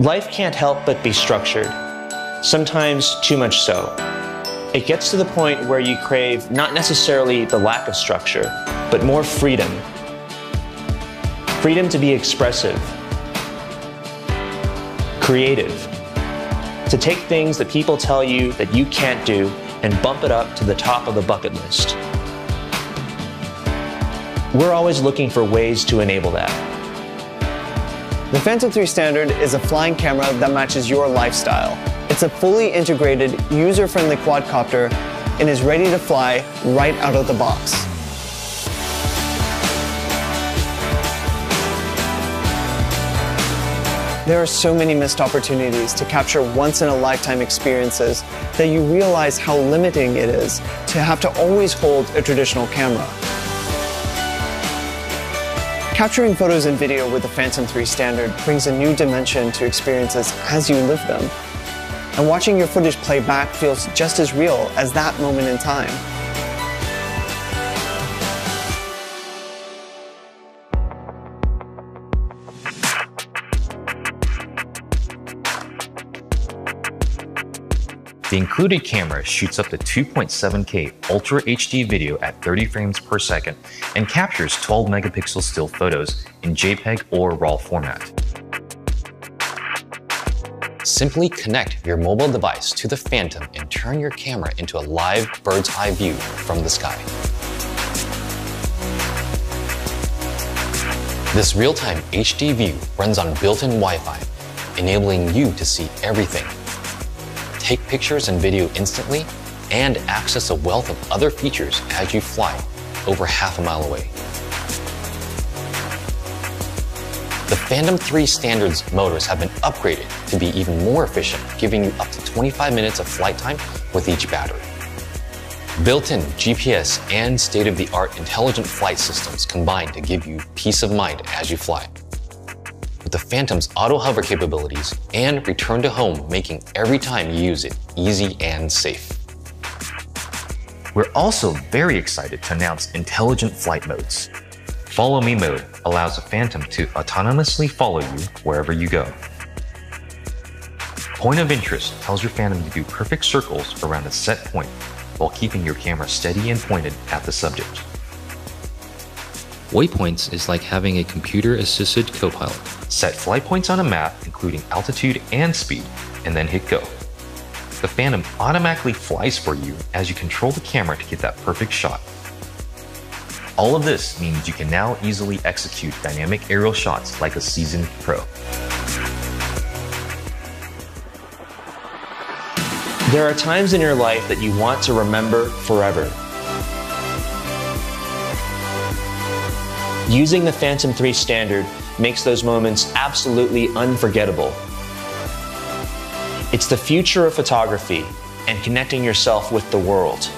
Life can't help but be structured, sometimes too much so. It gets to the point where you crave not necessarily the lack of structure, but more freedom. Freedom to be expressive, creative, to take things that people tell you that you can't do and bump it up to the top of the bucket list. We're always looking for ways to enable that. The Phantom 3 Standard is a flying camera that matches your lifestyle. It's a fully integrated, user-friendly quadcopter and is ready to fly right out of the box. There are so many missed opportunities to capture once-in-a-lifetime experiences that you realize how limiting it is to have to always hold a traditional camera. Capturing photos and video with the Phantom 3 Standard brings a new dimension to experiences as you live them. And watching your footage play back feels just as real as that moment in time. The included camera shoots up to 2.7K Ultra HD video at 30 frames per second and captures 12 megapixel still photos in JPEG or RAW format. Simply connect your mobile device to the Phantom and turn your camera into a live bird's eye view from the sky. This real-time HD view runs on built-in Wi-Fi, enabling you to see everything take pictures and video instantly, and access a wealth of other features as you fly over half a mile away. The Phantom 3 Standards motors have been upgraded to be even more efficient, giving you up to 25 minutes of flight time with each battery. Built-in GPS and state-of-the-art intelligent flight systems combine to give you peace of mind as you fly the Phantom's auto hover capabilities and return to home making every time you use it easy and safe. We're also very excited to announce intelligent flight modes. Follow Me mode allows the Phantom to autonomously follow you wherever you go. Point of interest tells your Phantom to do perfect circles around a set point while keeping your camera steady and pointed at the subject. Waypoints is like having a computer-assisted copilot. Set flight points on a map, including altitude and speed, and then hit go. The Phantom automatically flies for you as you control the camera to get that perfect shot. All of this means you can now easily execute dynamic aerial shots like a seasoned pro. There are times in your life that you want to remember forever. Using the Phantom 3 standard makes those moments absolutely unforgettable. It's the future of photography and connecting yourself with the world.